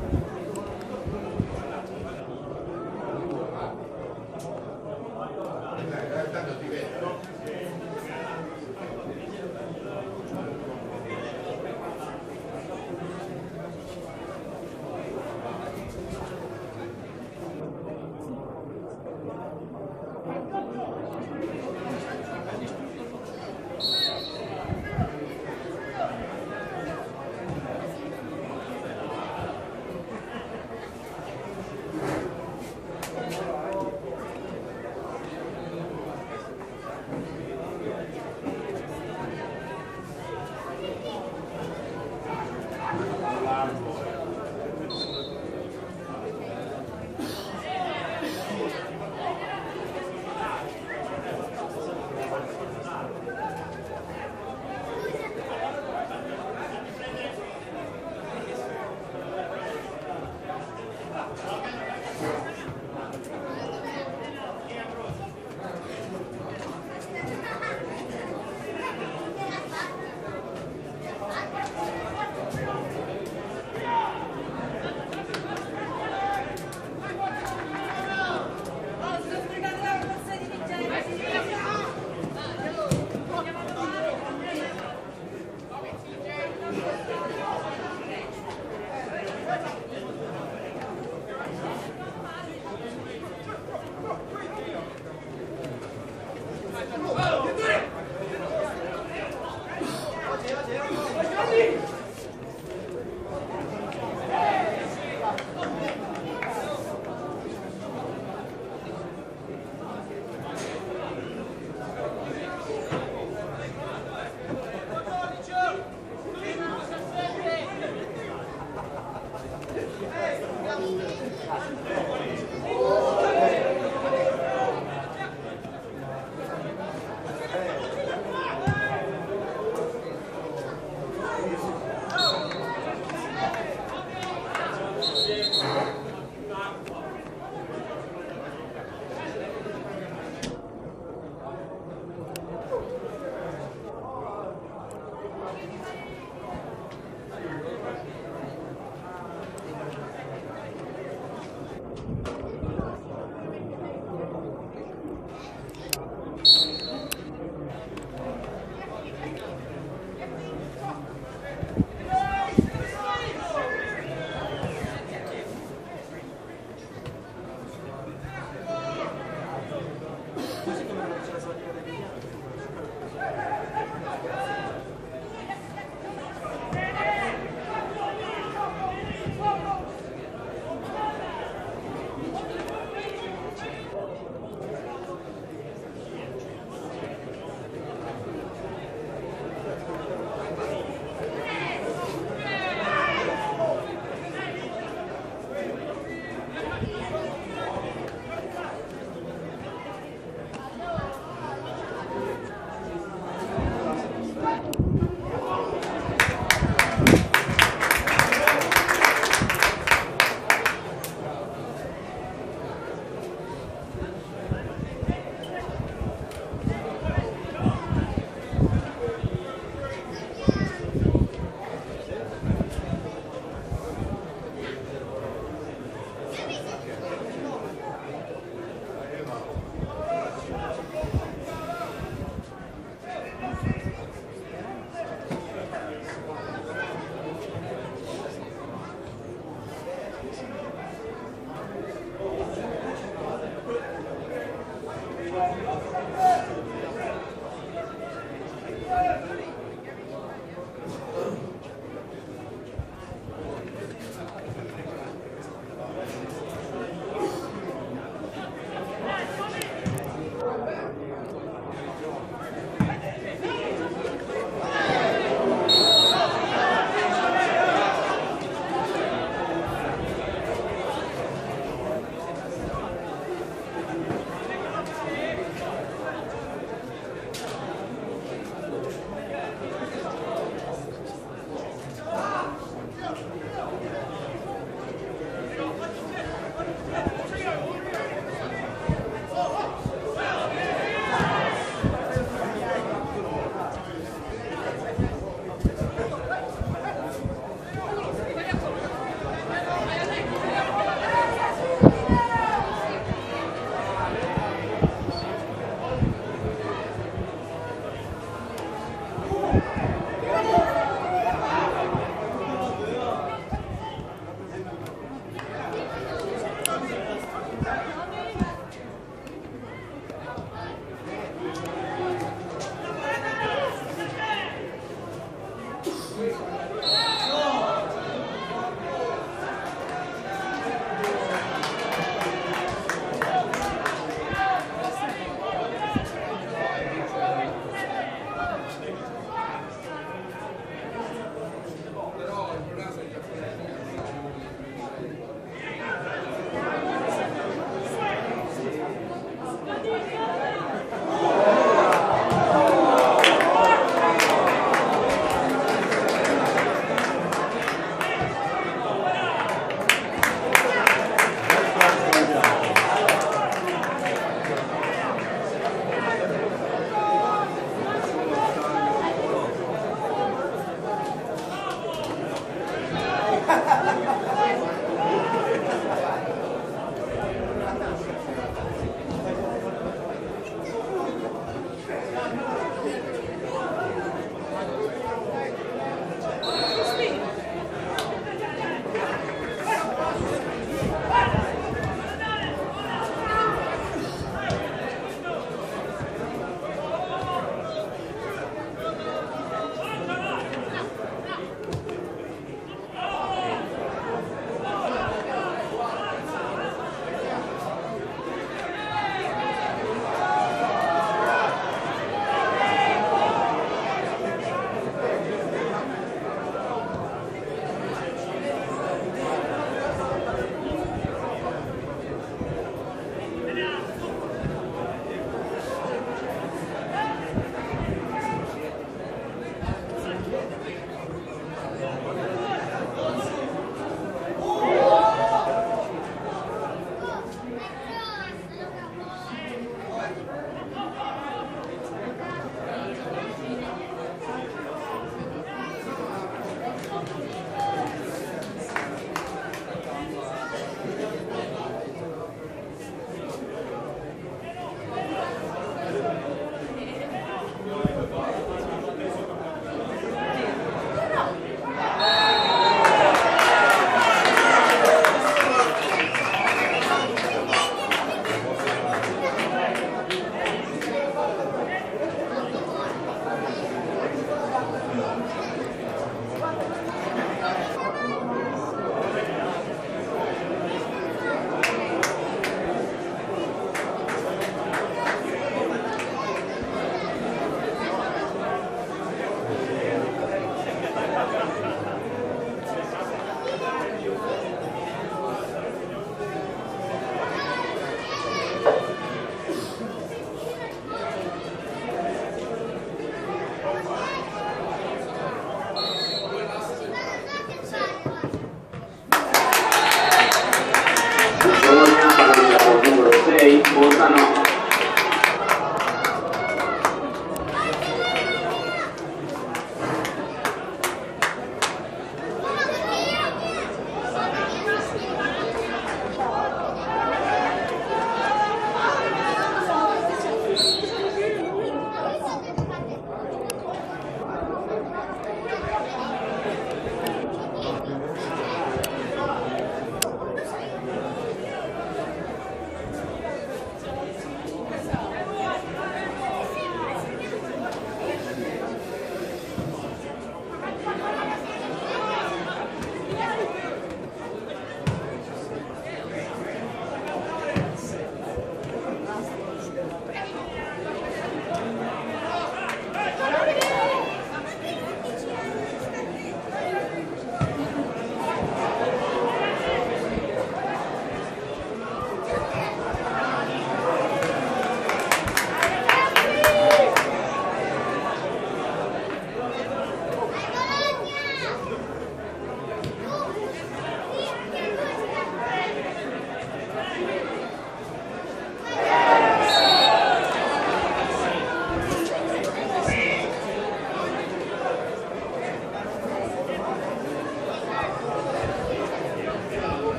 Gracias.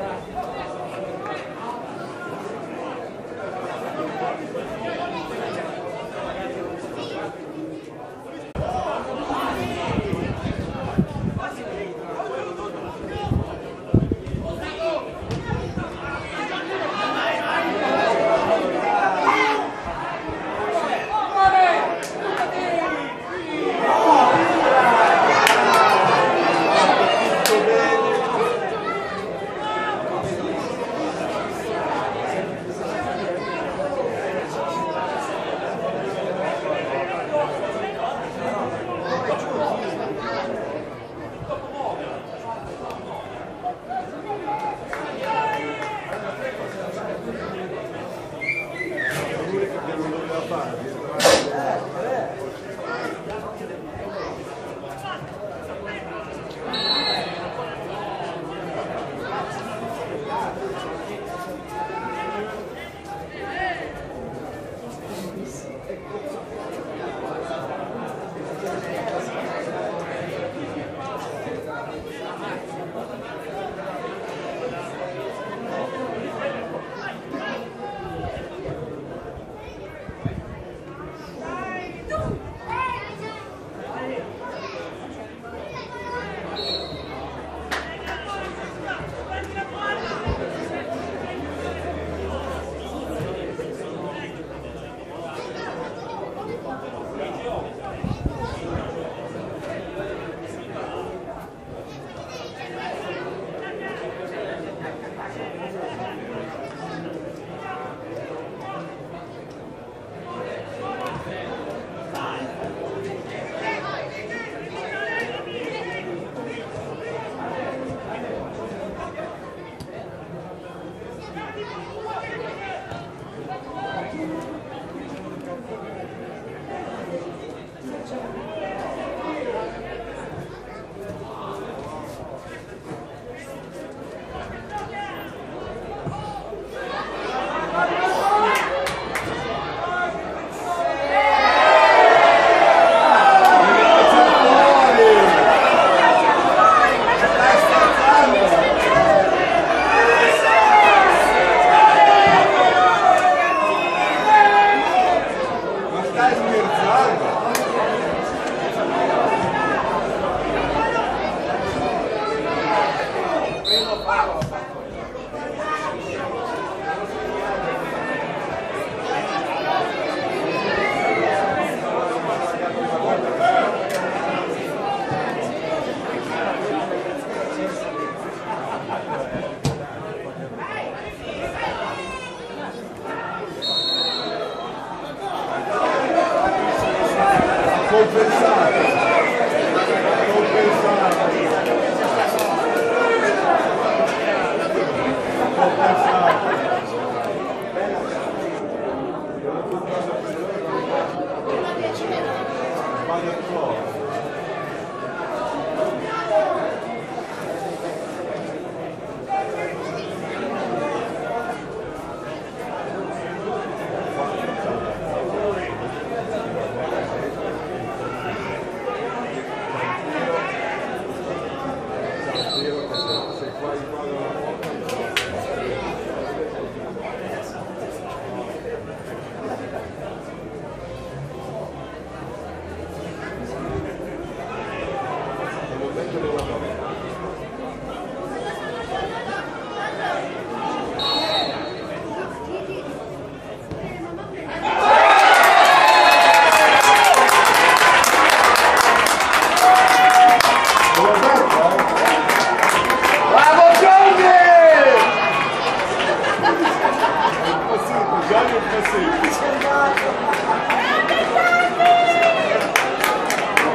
Yeah.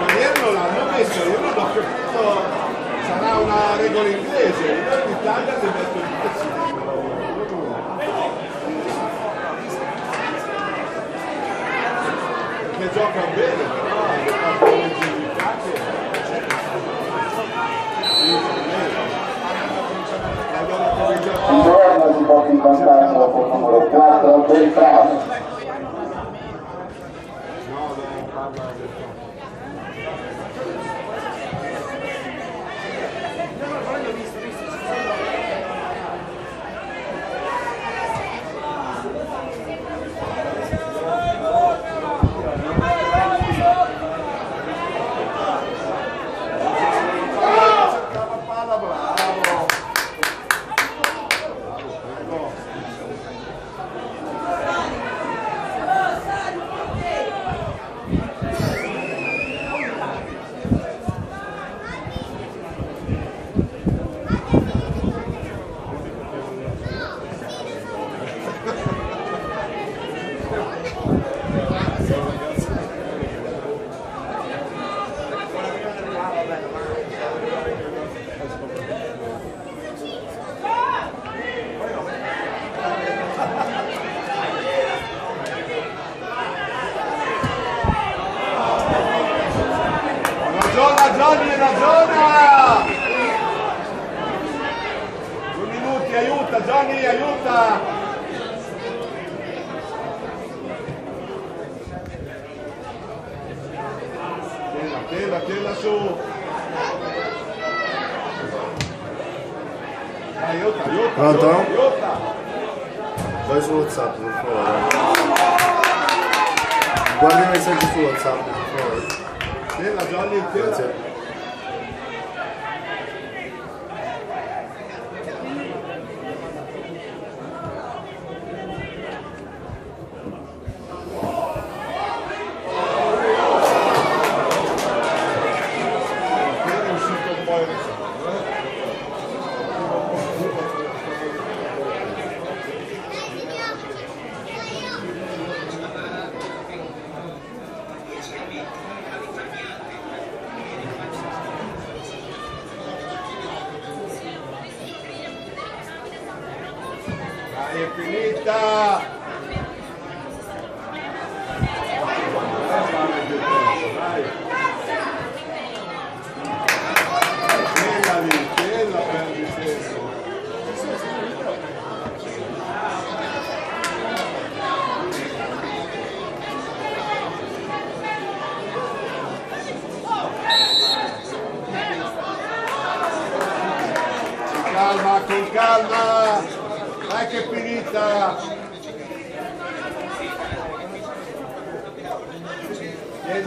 Palermo l'hanno messo, io non l'ho capito, sarà una regola inglese, in Italia deve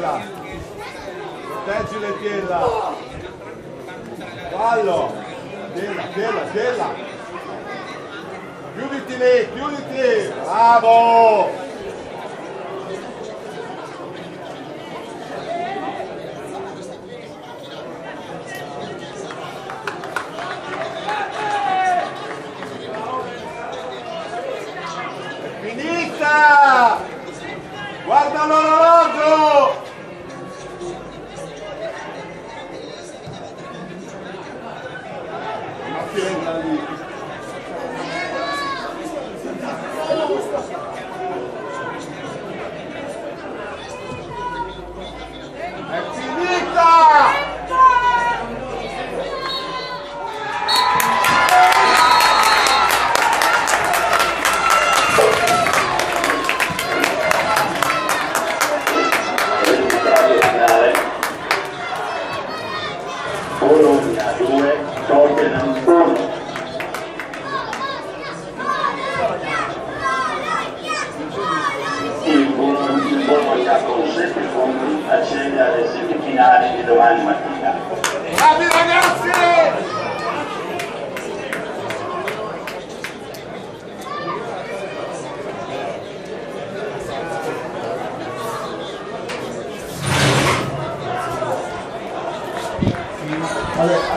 pietra. Proteggi le pietra. Fallo. Tienla, tienla, tienla chiuditi lì, chiuditi bravo. due 2, Tottenham 1. Il Bologna con 7 punti accede alle semifinali di domani mattina. Bravi ragazzi! Allora.